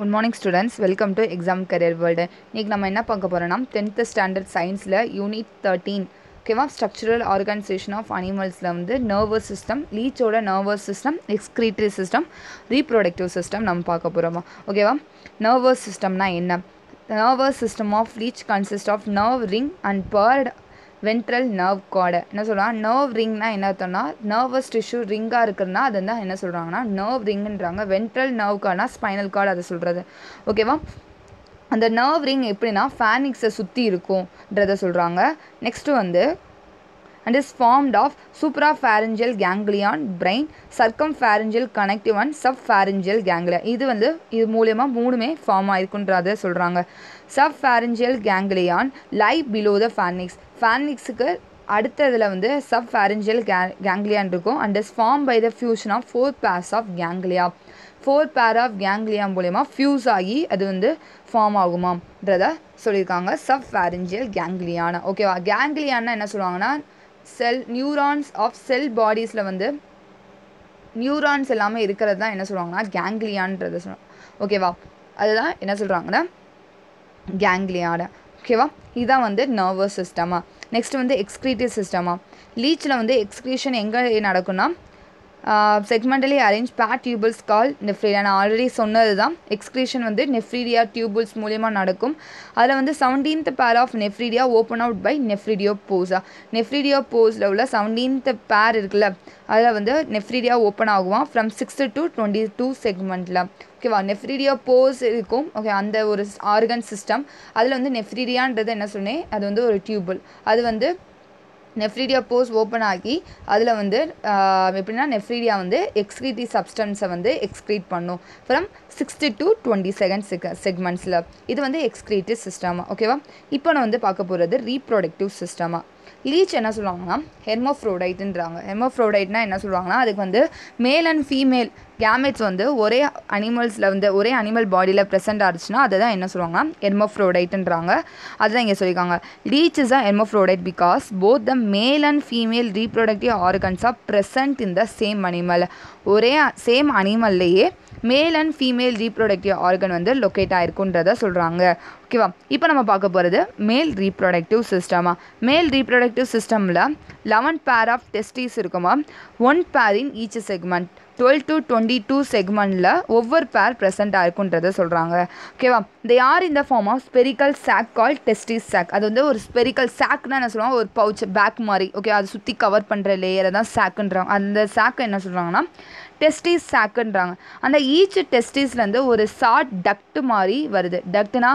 Good morning students welcome to exam career world இன்றைக்கி நம்ம என்ன பார்க்க போகிறோம்னா டென்த்து ஸ்டாண்டர்ட் சயின்ஸில் யூனிட் தேர்ட்டீன் ஓகேவா ஸ்ட்ரக்சரல் ஆர்கனைசேஷன் ஆஃப் அனிமல்ஸில் வந்து nervous system லீச்சோட nervous system excretory system reproductive system நம்ம பார்க்க போகிறோமா ஓகேவா நர்வஸ் சிஸ்டம்னா என்ன? Nervous system of leech consist of nerve ring and paired ventral nerve cord என்ன சொல்கிறாங்க நர்வ் ரிங்னா என்ன அர்த்தம்னா நர்வஸ் டிஷ்யூ ரிங்காக இருக்குன்னா அது தான் என்ன சொல்கிறாங்கன்னா நர்வ் ரிங்குன்றாங்க வென்ட்ரல் நர்வ் கார்டுனா ஸ்பைனல் கார்டு அதை சொல்கிறது ஓகேவா அந்த நர்வ் ரிங் எப்படின்னா ஃபேனிக்ஸை சுற்றி இருக்கும்ன்றத சொல்கிறாங்க நெக்ஸ்ட்டு வந்து and is formed of suprapharyngeal ganglion brain circumpharyngeal connective and subpharyngeal ganglia இது வந்து இது மூலயமா மூணுமே ஃபார்ம் ஆயிருக்குன்றத சொல்கிறாங்க subpharyngeal ganglion lie below the pharynx ஃபேனிக்ஸுக்கு அடுத்த இதில் வந்து சப் ஃபேரஞ்சியல் கே கேங்லியான் இருக்கும். And is form by the fusion of four pairs of ganglia four pair of ganglia மூலயமா ஃபியூஸ் ஆகி அது வந்து ஃபார்ம் ஆகுமான்றத சொல்லியிருக்காங்க. சப் ஃபேரஞ்சியல் கேங்லியான ஓகேவா கேங்லியான்னா என்ன சொல்லுவாங்கன்னா செல் நியூரான்ஸ் ஆஃப் செல் பாடிஸில் வந்து நியூரான்ஸ் எல்லாமே இருக்கிறது தான் என்ன சொல்லுவாங்கன்னா கேங்லியான்றத சொல்லுவாங்க. ஓகேவா அதுதான் என்ன சொல்கிறாங்கன்னா கேங்லியாட ஓகேவா இதுதான் வந்து நர்வஸ் சிஸ்டமாக நெக்ஸ்ட் வந்து எக்ஸ்க்ரீட்டிவ் சிஸ்டமாக லீச்சில் வந்து எக்ஸ்க்ரீஷன் எங்கே நடக்கும்னா segmentally arranged tubules call nephridia நான் ஆல்ரெடி சொன்னது தான் எக்ஸ்க்ரீஷன் வந்து நெஃப்ரீடியா டியூபிள்ஸ் மூலியமாக நடக்கும். அதில் வந்து seventeenth pair of nephridia open out by நெஃப்ரீடியோ போஸா நெஃப்ரீடியோ போஸில் உள்ள செவன்டீன்த் பேர் இருக்குல்ல அதில் வந்து nephridia open ஆகுவான் from sixth to twenty two செக்மெண்ட்டில் ஓகேவா நெஃப்ரீடியா போஸ் இருக்கும். ஓகே அந்த ஒரு ஆர்கன் சிஸ்டம் அதில் வந்து நெஃப்ரீடியான்றது என்ன சொன்னேன்? அது வந்து ஒரு டியூபிள் அது வந்து நெஃப்ரீடியா போஸ் ஓப்பன் ஆகி அதில் வந்து எப்படின்னா நெஃப்ரீடியா வந்து எக்ஸ்க்ரீட்டி சப்ஸ்டன்ஸை வந்து எக்ஸ்க்ரீட் பண்ணும். From sixty to twenty second check செக்மெண்ட்ஸில் இது வந்து எக்ஸ்க்ரீட்டிவ் சிஸ்டமாக ஓகேவா இப்போ நான் வந்து பார்க்க போகிறது ரீப்ரொடக்டிவ் சிஸ்டமாக லீச் என்ன சொல்லுவாங்கன்னா ஹெர்மோஃப்ரோடைட்டுன்றாங்க ஹெர்மோஃப்ரோடைட்னா என்ன சொல்லுவாங்கன்னா அதுக்கு வந்து மேல் அண்ட் ஃபீமேல் கேமெட்ஸ் வந்து ஒரே அனிமல்ஸில் வந்து ஒரே அனிமல் பாடியில் ப்ரெசென்ட் ஆச்சுன்னா அதை தான் என்ன சொல்லுவாங்கன்னா ஹெர்மோஃப்ரோடைட்டுன்றாங்க அதுதான் இங்கே சொல்லியிருக்காங்க. Leech is a hermaphrodite because both the male and female reproductive organs are present in the same animal ஒரே same அனிமல்லையே male and female reproductive organ வந்து லொக்கேட் ஆயிருக்குன்றத சொல்கிறாங்க ஓகேவா இப்போ நம்ம பார்க்க போகிறது மேல் ரீப்ரொடக்டிவ் சிஸ்டமாக மேல் ரீப்ரொடக்டிவ் சிஸ்டமில் லெவன் பேர் ஆஃப் டெஸ்டிஸ் இருக்குமா one pair in each segment twelve to twenty two செக்மெண்ட்டில் ஒவ்வொரு பேர் ப்ரெசென்ட் இருக்குன்றத சொல்கிறாங்க ஓகேவா இந்த யார் இந்த form of spherical sac call testis sac அது வந்து ஒரு ஸ்பெரிக்கல் சாக்னா என்ன சொல்லுவாங்க? ஒரு பவுச் பேக் மாதிரி. ஓகே அதை சுற்றி கவர் பண்ணுற லேயரை தான் சாக்குன்றாங்க அந்த சாக்கை என்ன சொல்கிறாங்கன்னா டெஸ்டிஸ் சாக்குன்றாங்க அந்த ஈச் டெஸ்டிஸ்லேருந்து ஒரு ஷார்ட் டக்ட் மாதிரி வருது. டக்ட்னா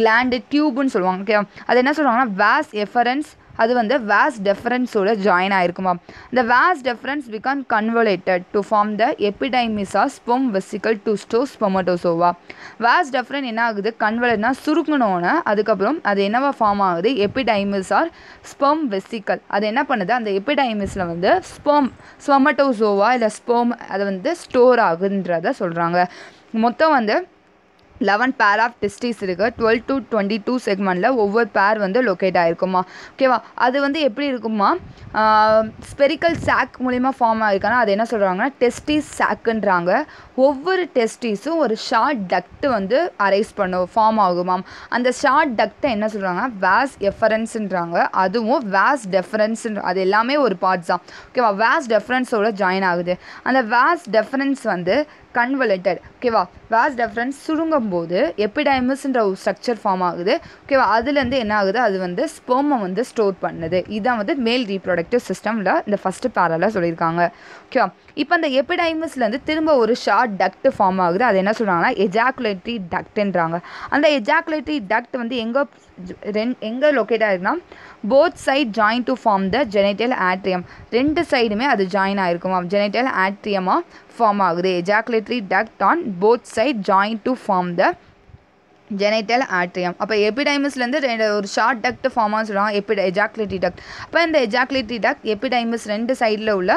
கிளாண்டு டியூப்னு சொல்லுவாங்க ஓகே அது என்ன சொல்லுவாங்கன்னா வேஸ் எஃபரன்ஸ் அது வந்து வேஸ் டெஃபரன்ஸோட ஜாயின் ஆயிருக்குமா? இந்த vas deferens become convoluted to form the epididymis sperm vesicle to store spermatozoa vas deferens என்ன ஆகுது? கன்வலேட்னா சுருக்கணுன்னு அதுக்கப்புறம் அது என்னவா ஃபார்ம் ஆகுது? எபிடைமிஸ் ஆர் ஸ்பெர்ம் வெசிக்கல் அது என்ன பண்ணுது? அந்த எபிடைமிஸில் வந்து ஸ்பெர்ம் ஸ்பொமட்டோசோவா இல்லை ஸ்பெர்ம் அது வந்து ஸ்டோர் ஆகுன்றத சொல்கிறாங்க மொத்தம் வந்து லெவன் பேர் ஆஃப் டெஸ்டிஸ் இருக்குது டுவெல் டு டுவெண்ட்டி டூ செக்மெண்ட்டில் ஒவ்வொரு பேர் வந்து லொக்கேட் ஆகிருக்குமா ஓகேவா அது வந்து எப்படி இருக்குமா ஸ்பெரிக்கல் சாக் மூலிமா ஃபார்ம் ஆகிருக்கானா அது என்ன சொல்கிறாங்கன்னா டெஸ்டிஸ் சாக்குன்றாங்க ஒவ்வொரு டெஸ்டிஸும் ஒரு ஷார்ட் டக்ட்டு வந்து அரைஸ் பண்ணும் ஃபார்ம் ஆகுமாம். அந்த ஷார்ட் டக்ட்டை என்ன சொல்கிறாங்கன்னா வேஸ் எஃபரன்ஸுன்றாங்க அதுவும் வேஸ் டெஃபரன்ஸுன்ற அது எல்லாமே ஒரு பார்ட்ஸ் தான். ஓகேவா வேஸ் டெஃபரன்ஸோட ஜாயின் ஆகுது. அந்த வேஸ் டெஃபரன்ஸ் வந்து கன்வலேட்டட் ஓகேவா வேஸ் டெஃபரன்ஸ் சுருங்கும் போது எப்பிடைமஸ்ன்ற ஒரு ஸ்ட்ரக்சர் ஃபார்ம் ஆகுது. ஓகேவா அதுலேருந்து என்ன ஆகுது? அது வந்து ஸ்போமை வந்து ஸ்டோர் பண்ணுது. இதுதான் வந்து மேல் ரீப்ரொடக்டிவ் சிஸ்டமில் இந்த ஃபஸ்ட்டு பேரலாக சொல்லியிருக்காங்க. ஓகேவா இப்போ அந்த எபிடைமஸ்லேருந்து திரும்ப ஒரு ஷார்ட் டக்ட் ஃபார்ம் ஆகுது. அது என்ன சொல்கிறாங்கன்னா எஜாக்குலேட்டரி டக்ட்ன்றாங்க அந்த எஜாக்குலேட்டரி டக்ட் வந்து எங்கே ரென் எங்கே locate ஆகிருக்குன்னா both side join to form the genital atrium ரெண்டு சைடுமே அது ஜாயின் ஆகிருக்குமா ஜெனட்டல் ஆட்ரியமாக ஃபார்ம் ஆகுது. Ejaculatory duct on both side join to form the genital atrium அப்போ எபிடைமஸ்லேருந்து ரெண்டு ஒரு ஷார்ட் டக்ட் ஃபார்மாக சொல்லுவாங்க எபிட எஜாக்லிட்டி டக்ட் அப்போ இந்த எஜாக்லிட்டி டக்ட் எபிடைமஸ் ரெண்டு சைடில் உள்ள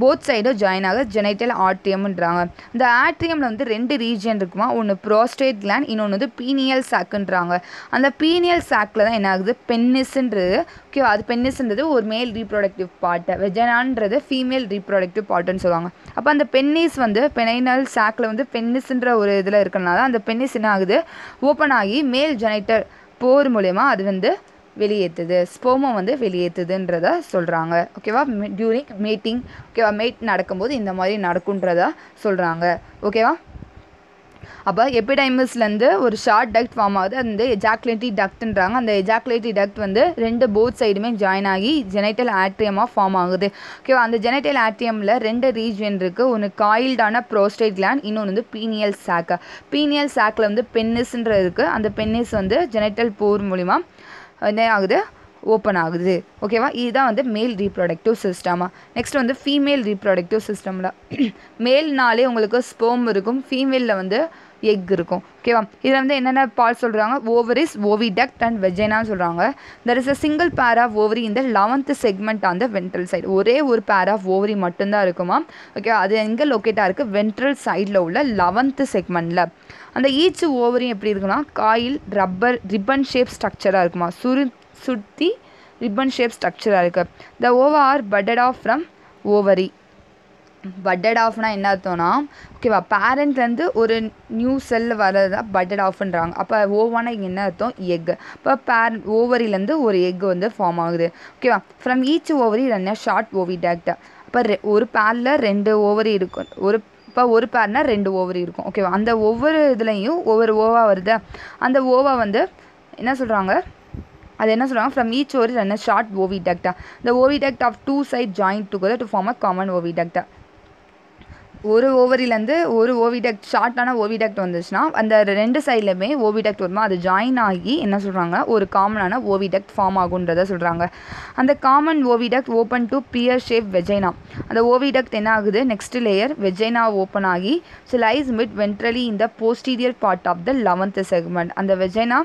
போத் சைடும் ஜாயின் ஆக ஜெனைட்டல் ஆர்ட்ரியம்ன்றாங்க இந்த ஆர்ட்ரியமில் வந்து ரெண்டு ரீஜன் இருக்குமா? ஒன்று ப்ரோஸ்டேட் கிளாண்ட் இன்னொன்று வந்து பீனியல் சாக்குன்றாங்க அந்த பீனியல் சாக்கில் தான் என்ன ஆகுது? பென்னிஸ்ன்றது ஓகே அது பென்னிஸ்ன்றது ஒரு மேல் ரீப்ரொடக்டிவ் பார்ட்டு வெஜனான்றது ஃபீமேல் ரீப்ரொடக்டிவ் பார்ட்டுன்னு சொல்லுவாங்க. அப்போ அந்த பென்னிஸ் வந்து பெனைனல் சாக்கில் வந்து பென்னிஸ்ன்ற ஒரு இதில் இருக்கறனால அந்த பென்னிஸ் என்ன ஆகுது? ஓப்பன் ஆகி மேல் ஜெனைட்டல் போர் மூலயமா அது வந்து வெளியேற்றுது ஸ்போமம் வந்து வெளியேற்றுதுன்றத சொல்கிறாங்க ஓகேவா டியூரிங் மீட்டிங் ஓகேவா மேட் நடக்கும்போது இந்த மாதிரி நடக்குன்றதா சொல்கிறாங்க ஓகேவா அப்போ எபிடைமஸ்லேருந்து ஒரு ஷார்ட் டக்ட் ஃபார்ம் ஆகுது. அது வந்து எஜாக்லேட்டி டக்ட்ன்றாங்க அந்த எஜாக்லேட்டி டக்ட் வந்து ரெண்டு போத் சைடுமே ஜாயின் ஆகி ஜெனைட்டல் ஆட்ரியமாக ஃபார்ம் ஆகுது. ஓகேவா அந்த ஜெனைட்டல் ஆட்ரியமில் ரெண்டு ரீஜன் இருக்குது ஒன்று காயில்டான ப்ரோஸ்டேட் கிளாண்ட் இன்னொன்று வந்து பீனியல் சாக்கு பீனியல் சாக்கில் வந்து பென்னிஸ்ன்ற இருக்குது அந்த பென்னிஸ் வந்து ஜெனைட்டல் போர் மூலிமா என்ன ஆகுது? ஓப்பன் ஆகுது. ஓகேவா இதுதான் வந்து மேல் ரீப்ரொடக்டிவ் சிஸ்டமா நெக்ஸ்ட் வந்து ஃபீமேல் ரீப்ரொடக்டிவ் சிஸ்டமில் மேல்னாலே உங்களுக்கு ஸ்போம் இருக்கும். ஃபீமேலில் வந்து எக் இருக்கும். ஓகேவா இதில் வந்து என்னென்ன பால் சொல்கிறாங்க ஓவரிஸ் ஓவிடக்ட் அண்ட் வெஜைனான்னு சொல்கிறாங்க there is a single pair of ovary இந்த eleventh segment on the ventral side ஒரே ஒரு பேர் ஆஃப் ஓவரி மட்டும்தான் இருக்குமா ஓகே அது எங்கே லொக்கேட்டாக இருக்குது வென்ட்ரல் சைடில் உள்ள லெவன்த்து செக்மெண்ட்டில் அந்த ஈச்சு ஓவரியும் எப்படி இருக்குன்னா காயில் ரப்பர் ரிப்பன் ஷேப் ஸ்ட்ரக்சராக இருக்குமா? சுரு சுற்றி ரிப்பன் ஷேப் ஸ்ட்ரக்சராக இருக்குது the ova are budded off from ovary budded ஆஃப்னா என்ன அர்த்தம்னா ஓகேவா பேரண்ட்லேருந்து ஒரு நியூ செல் வர்றது தான் பட்டட் ஆஃப்ன்றாங்க அப்போ ஓவானா இங்கே என்ன அர்த்தம்? எக் இப்போ பேர் ஓவரிலேருந்து ஒரு எக் வந்து ஃபார்ம் ஆகுது. ஓகேவா from each ovary run short oviduct அப்போ ரெ ஒரு பேரில் ரெண்டு ஓவரி இருக்கும். ஒரு இப்போ ஒரு பேர்னால் ரெண்டு ஓவரி இருக்கும். ஓகேவா அந்த ஒவ்வொரு இதுலேயும் ஒவ்வொரு ஓவா வருது. அந்த ஓவா வந்து என்ன சொல்கிறாங்க அது என்ன சொல்கிறாங்க from each ovary run short ஓவி டக்டா இந்த oviduct of two side join together to form a common ஓவி டக்டா ஒரு ஓவரிலேருந்து ஒரு ஓவிடக்ட் ஷார்ட்டான ஓவிடக்ட் வந்துச்சுன்னா அந்த ரெண்டு சைட்லையுமே ஓவிடக்ட் வருமா? அது ஜாயின் ஆகி என்ன சொல்கிறாங்க ஒரு காமனான ஓவிடக்ட் ஃபார்ம் ஆகுன்றத சொல்கிறாங்க அந்த common oviduct open to pear shape vagina அந்த ஓவிடக்ட் என்ன ஆகுது? நெக்ஸ்ட் லேயர் வெஜைனா ஓப்பன் ஆகி ஸோ லைஸ் மிட் வென்ட்ரலி இந்த posterior part of the eleventh segment அந்த வெஜைனா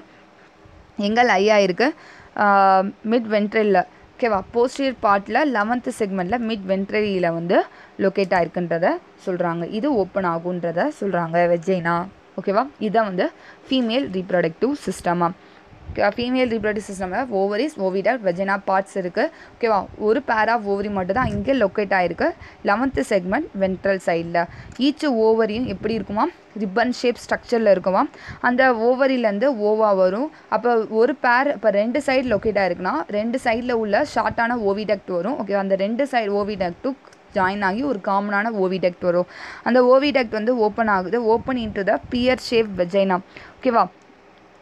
எங்கே லை ஆகிருக்கு மிட் வென்ட்ரலில் ஓகேவா போஸ்டீரியர் பார்ட்டில் லெவன்த்து செக்மெண்ட்டில் மிட் வென்ட்ரரியில் வந்து லொக்கேட் ஆயிருக்குன்றத சொல்கிறாங்க இது ஓப்பன் ஆகுன்றத சொல்கிறாங்க வெஜைனா ஓகேவா இதுதான் வந்து ஃபீமேல் ரீப்ரொடக்டிவ் சிஸ்டமாக ஃபீமேல் ரீப்ரொடக்டிவ் சிஸ்டம் ஓவரிஸ் ஓவிடா வெஜினா பார்ட்ஸ் இருக்குது ஓகேவா ஒரு பேர் ஆஃப் ஓவரி மட்டும் தான் இங்கே லொக்கேட் ஆகிருக்கு லெவன்த்து செக்மெண்ட் வென்ட்ரல் சைடில் ஈச் ஓவரியும் எப்படி இருக்குமா? ரிப்பன் ஷேப் ஸ்ட்ரக்சரில் இருக்குமா? அந்த ஓவரிலேருந்து ஓவா வரும். அப்போ ஒரு பேர் இப்போ ரெண்டு சைடு லொக்கேட் ஆகிருக்குன்னா ரெண்டு சைடில் உள்ள ஷார்ட்டான ஓவிடக்ட் வரும். ஓகே அந்த ரெண்டு சைடு ஓவிடக்ட்டும் ஜாயின் ஆகி ஒரு காமனான ஓவிடக்ட் வரும். அந்த ஓவிடக்ட் வந்து ஓப்பன் ஆகுது. Open into the pear shape vagina ஓகேவா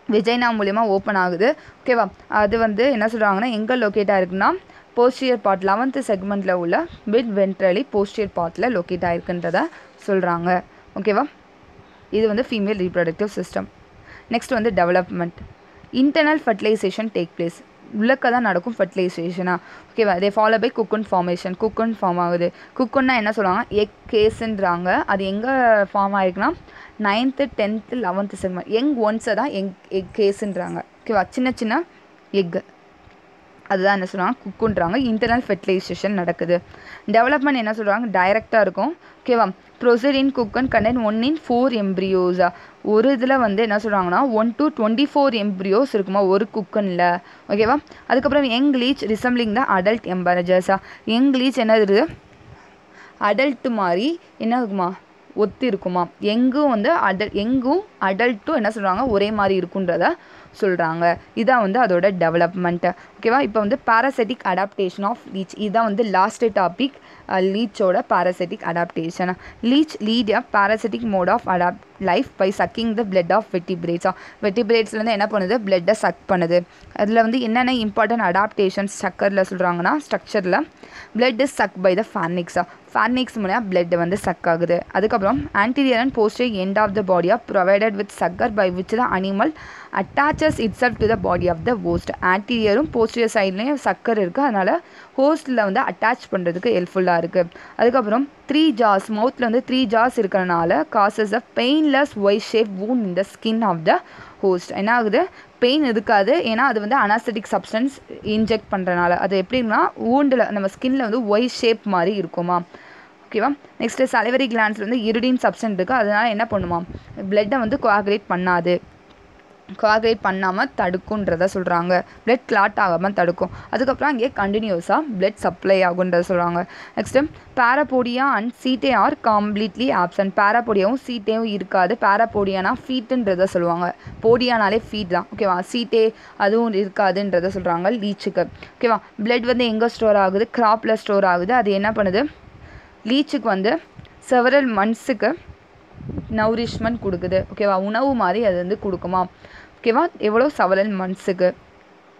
விஜய்னா மூலிமா ஓப்பன் ஆகுது. ஓகேவா அது வந்து என்ன சொல்கிறாங்கன்னா எங்கே லொக்கேட் ஆயிருக்குன்னா போஸ்டியர் பார்ட் லெவன்த்து செக்மெண்ட்டில் உள்ள மிட் வென்ட்ரலி போஸ்டியர் பார்ட்டில் லொக்கேட் ஆயிருக்குன்றத சொல்கிறாங்க ஓகேவா இது வந்து ஃபீமேல் ரீப்ரொடக்டிவ் சிஸ்டம் நெக்ஸ்ட் வந்து development internal fertilisation take place உள்ளக்க தான் நடக்கும் ஃபர்டிலைசேஷனாக ஓகேவா அதே follow by cocoon formation cocoon form ஆகுது. குக்குன்னா என்ன சொல்லுவாங்க எக் கேஸுன்றாங்க அது எங்கே form ஆகிருக்குன்னா ninth tenth eleventh segment young ஒன்ஸை தான் எங் எக் கேஸுன்றாங்க ஓகேவா சின்ன சின்ன எக்கு அதுதான் என்ன சொல்கிறாங்க குக்குன்றாங்க இன்டர்னல் ஃபெர்டிலைசேஷன் நடக்குது. டெவலப்மெண்ட் என்ன சொல்கிறாங்க டைரெக்டாக இருக்கும். ஓகேவா proceed in cocoon content one in four எம்ப்ரியோஸா ஒரு இதில் வந்து என்ன சொல்கிறாங்கன்னா one to twenty four embryos இருக்குமா ஒரு குக்கனில் ஓகேவா அதுக்கப்புறம் young leech resembling the adult எம்பரஜர்ஸா young leech என்னது? அடல்ட்டு மாதிரி என்ன இருக்குமா? ஒத்து இருக்குமா எங்கும் வந்து அடல் எங்கும் அடல்ட்டும் என்ன சொல்கிறாங்க ஒரே மாதிரி இருக்குன்றத சொல்கிறாங்க இதான் வந்து அதோட டெவலப்மெண்ட்டு ஓகேவா இப்போ வந்து பாராசெட்டிக் அடாப்டேஷன் ஆஃப் லீச் இதுதான் வந்து last topic லீச்சோட parasitic adaptation leech lead a parasitic mode of adapt life by sucking the blood of வெட்டிபிரேட்ஸா வெட்டிபிரேட்ஸ்லேருந்து என்ன பண்ணுது? பிளட்டை சக் பண்ணுது. அதில் வந்து என்னென்ன இம்பார்ட்டன்ட் அடாப்டேஷன் ஸ்ட்ரக்கரில் சொல்கிறாங்கன்னா ஸ்ட்ரக்சரில் blood is suck by the ஃபேனிக்ஸா pharynx மூலியம் பிளட் வந்து சக் ஆகுது. அதுக்கப்புறம் anterior and posterior end of the பாடியாக provided with sucker by which the animal attaches itself to the body of the host ஆன்டீரியரும் போஸ்டரியர் சைட்லேயும் sucker இருக்குது அதனால் ஹோஸ்ட்டில் வந்து அட்டாச் பண்ணுறதுக்கு ஹெல்ப்ஃபுல்லாக இருக்குது அதுக்கப்புறம் த்ரீ ஜாஸ் மவுத்தில் வந்து த்ரீ ஜாஸ் இருக்கிறனால causes a painless Y shape wound இந்த ஸ்கின் ஆஃப் த ஹோஸ்ட் என்ன ஆகுது? பெயின் இருக்காது. ஏன்னா அது வந்து அனாஸ்தட்டிக் சப்ஸ்டன்ஸ் இன்ஜெக்ட் பண்ணுறனால அது எப்படின்னா ஊண்டில் நம்ம ஸ்கின்ல வந்து ஒய் ஷேப் மாதிரி இருக்குமா? ஓகேவா நெக்ஸ்ட்டு சலைவரி கிளான்ஸில் வந்து இருடின் சப்ஸ்டன்ட் இருக்குது அதனால் என்ன பண்ணுமா? பிளட்டை வந்து கோஆகுலேட் பண்ணாது. கோஆகுலேட் பண்ணாமல் தடுக்குன்றத சொல்கிறாங்க பிளட் கிளாட் ஆகாமல் தடுக்கும். அதுக்கப்புறம் இங்கே கண்டினியூஸாக பிளட் சப்ளை ஆகுன்றத சொல்கிறாங்க next parapodia and setae are completely absent பேராபோடியாவும் சீட்டேவும் இருக்காது. பேராபோடியானா ஃபீட்டுன்றத சொல்லுவாங்க. போடியானாலே ஃபீட் தான். ஓகேவா சீட்டே அதுவும் இருக்காதுன்றத சொல்கிறாங்க லீச்சுக்கு ஓகேவா பிளட் வந்து எங்கே ஸ்டோர் ஆகுது? கிராப்பில் ஸ்டோர் ஆகுது. அது என்ன பண்ணுது? லீச்சுக்கு வந்து செவரல் மந்த்ஸுக்கு நௌரிஷ்மெண்ட் கொடுக்குது. ஓகேவா உணவு மாதிரி அது வந்து கொடுக்குமா ஓகேவா எவ்வளோ செவலன் மந்த்ஸுக்கு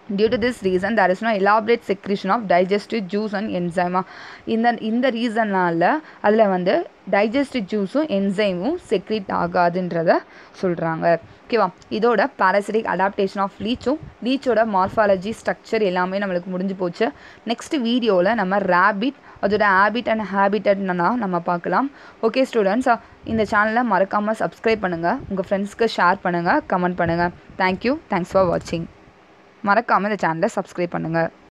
due to this reason there is no elaborate secretion of digestive juice and என்சைமா இந்த இந்த ரீசனால் அதில் வந்து டைஜஸ்டிவ் ஜூஸும் என்சைமும் செக்ரீட் ஆகாதுன்றத சொல்கிறாங்க ஓகேவா இதோட பாராசிட்டிக் அடாப்டேஷன் ஆஃப் லீச்சும் லீச்சோட மார்ஃபாலஜி ஸ்ட்ரக்சர் எல்லாமே நம்மளுக்கு முடிஞ்சு போச்சு. நெக்ஸ்ட் வீடியோவில் நம்ம ரேபிட் அதோட ஹேபிட் அண்ட் ஹேபிட்டட்னா நம்ம பார்க்கலாம். ஓகே ஸ்டூடெண்ட்ஸ் இந்த சேனலை மறக்காமல் சப்ஸ்கிரைப் பண்ணுங்கள் உங்கள் ஃப்ரெண்ட்ஸ்க்கு ஷேர் பண்ணுங்கள் கமெண்ட் பண்ணுங்கள் தேங்க்யூ தேங்க்ஸ் ஃபார் வாட்சிங் மறக்காமல் இந்த சேனலை சப்ஸ்கிரைப் பண்ணுங்கள்